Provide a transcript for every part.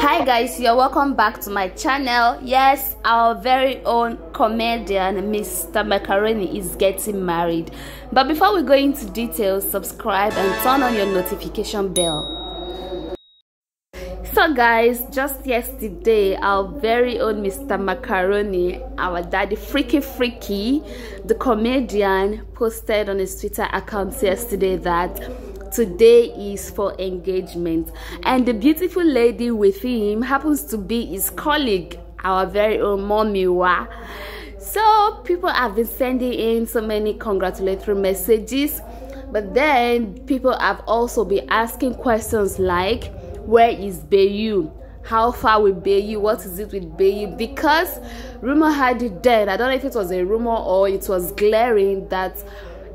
hi guys you're welcome back to my channel. Yes our very own comedian mr macaroni is getting married. But before we go into details subscribe and turn on your notification bell. So guys just yesterday our very own mr macaroni our daddy freaky freaky the comedian posted on his twitter account yesterday that today is for engagement. And the beautiful lady with him happens to be his colleague our very own Mummy Wa so people have been sending in so many congratulatory messages but then people have also been asking questions like where is Bayu? How far with Bayu? What is it with Bayu? Because rumor had it then i don't know if it was a rumor or it was glaring that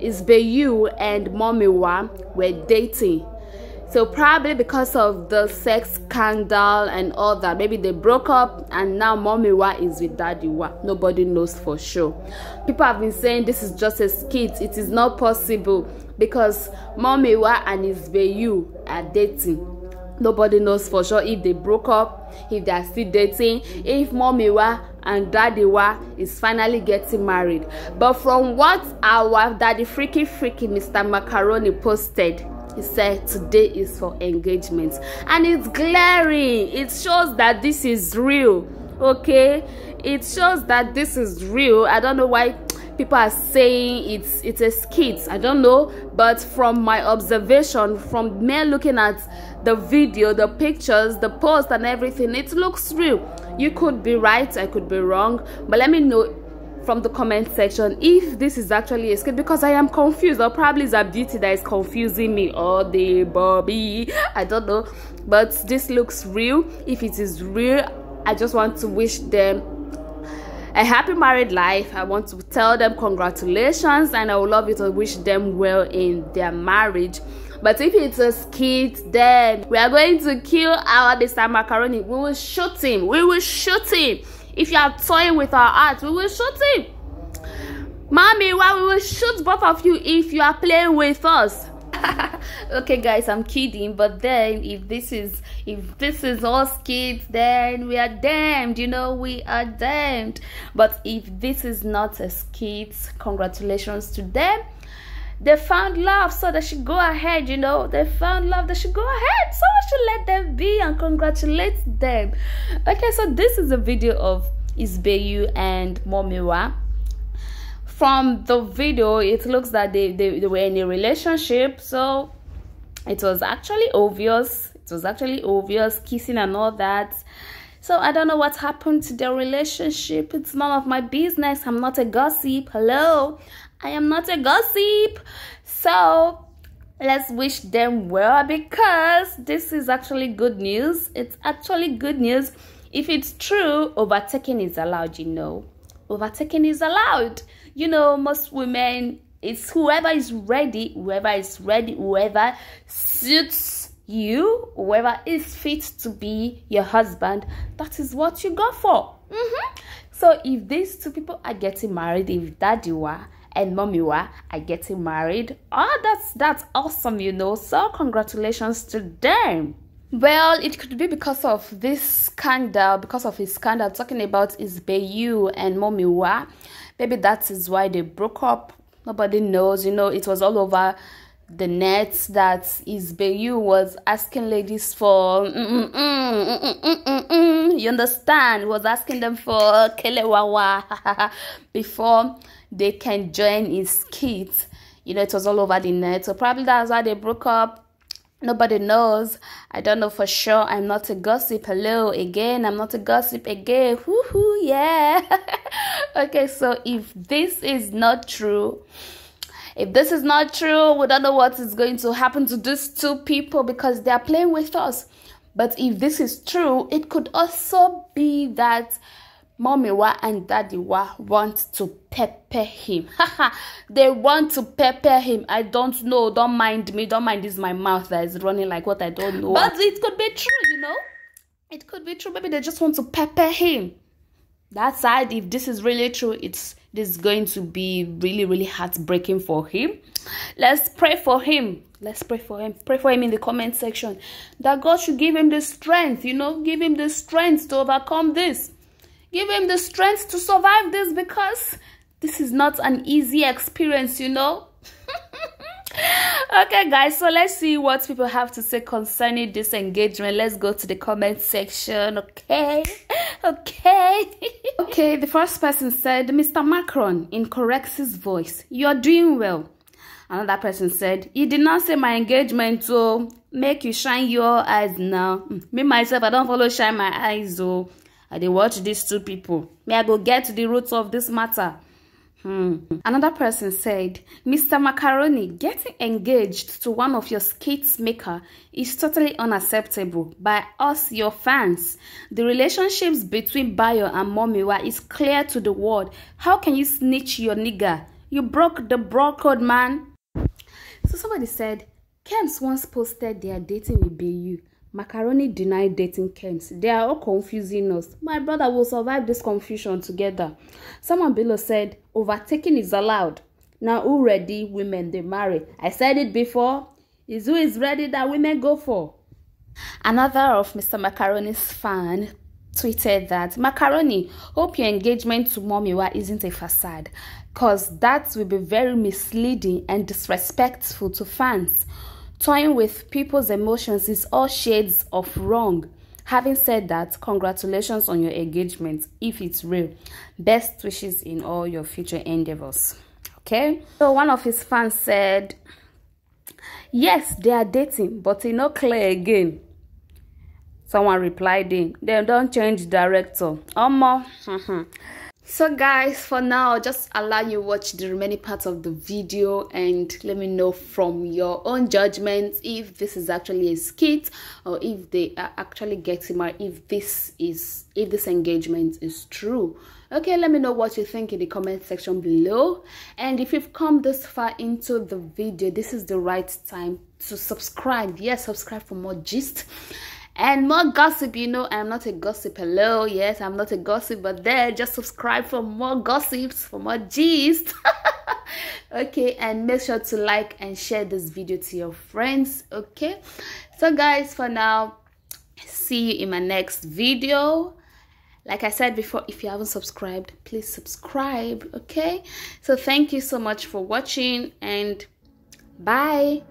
Isbeyu and Momiwa were dating. So probably because of the sex scandal and all that, maybe they broke up and now Momiwa is with Daddywa. Nobody knows for sure. People have been saying this is just a skit. It is not possible because Momiwa and Isbeyu are dating. Nobody knows for sure if they broke up, if they are still dating, if Momiwa and daddy wa is finally getting married. But from what our daddy freaky freaky mr macaroni posted he said today is for engagement. And it's glaring. It shows that this is real. Okay? It shows that this is real. I don't know why people are saying it's it's a skit i don't know but from my observation from me looking at the video the pictures the post and everything it looks real. You could be right i could be wrong but let me know from the comment section if this is actually a skit because i am confused or probably it's a beauty that is confusing me or the bobby. I don't know but this looks real. If it is real i just want to wish them a happy married life i want to tell them congratulations and i would love you to wish them well in their marriage but if it's a skit, then we are going to kill our Mr. Macaroni. We will shoot him. We will shoot him. If you are toying with our art, we will shoot him. Mommy, why we will shoot both of you if you are playing with us. Okay guys i'm kidding but then if this is if this is all skits then we are damned you know we are damned. But if this is not a skit congratulations to them. They found love so they should go ahead you know. They found love they should go ahead someone should let them be and congratulate them. Okay so this is a video of Isbae U and Mummy Wa. From the video it looks that they, they, they were in a relationship so it was actually obvious it was actually obvious kissing and all that so I don't know what happened to their relationship. It's none of my business. I'm not a gossip. Hello. I am not a gossip. So let's wish them well because this is actually good news. It's actually good news. If it's true, overtaking is allowed, you know. Overtaking is allowed. You know, most women, it's whoever is ready, whoever is ready, whoever suits you, whoever is fit to be your husband, that is what you go for. Mm -hmm. So if these two people are getting married, if daddy you and mommy Mummy Wa are getting married. Oh, that's that's awesome, you know. So congratulations to them. Well, it could be because of this scandal, because of his scandal talking about Isbae U and Mummy Wa. Maybe that is why they broke up. Nobody knows, you know, it was all over the net that Isbae U was asking ladies for mm, mm, mm, you understand? Was asking them for kelewawa before they can join his kids. You know it was all over the net. So probably that's why they broke up. Nobody knows. I don't know for sure. I'm not a gossip. Hello again. I'm not a gossip again. Woohoo, yeah okay so if this is not true if this is not true, we don't know what is going to happen to these two people because they are playing with us. But if this is true, it could also be that Mummy Wa and Daddywa want to pepper him. they want to pepper him. I don't know. Don't mind me. Don't mind this my mouth that is running like what I don't know. But it could be true, you know. It could be true. Maybe they just want to pepper him. That side, if this is really true, it's this is going to be really, really heartbreaking for him. let's pray for him. Let's pray for him. Pray for him in the comment section. That god should give him the strength you know give him the strength to overcome this. Give him the strength to survive this because this is not an easy experience you know okay guys so let's see what people have to say concerning this engagement. Let's go to the comment section okay? Okay. Okay the first person said mr macron in corrects his voice you're doing well. Another person said you did not say my engagement so make you shine your eyes now. Hmm, me myself i don't follow shine my eyes oh. I dey watch these two people. May i go get to the roots of this matter Hmm. Another person said, Mr. Macaroni, getting engaged to one of your skates maker is totally unacceptable by us, your fans. The relationships between Bayo and Mummy Wa is clear to the world. How can you snitch your nigga? You broke the bro code, man. So somebody said, Kems once posted they are dating with Bayu. Macaroni denied dating Kems. They are all confusing us. My brother will survive this confusion together. Someone below said, overtaking is allowed. Now who ready women they marry? I said it before. Is who is ready that women go for? Another of Mr. Macaroni's fan tweeted that Macaroni, hope your engagement to Mummy Wa isn't a facade, cause that will be very misleading and disrespectful to fans. Toying with people's emotions is all shades of wrong. Having said that, congratulations on your engagement if it's real. Best wishes in all your future endeavors. Okay? So one of his fans said, Yes, they are dating, but it's not clear again. Someone replied in, They don't change director. Omo. Hmm hmm. So guys for now just allow you watch the remaining part of the video and let me know from your own judgment if this is actually a skit or if they are actually getting married if this is if this engagement is true. Okay let me know what you think in the comment section below. And if you've come this far into the video this is the right time to subscribe. Yes subscribe for more gist and more gossip you know i'm not a gossip hello oh yes i'm not a gossip but there just subscribe for more gossips for more gist. Okay and make sure to like and share this video to your friends okay? So guys for now see you in my next video. Like i said before if you haven't subscribed please subscribe okay? So thank you so much for watching and bye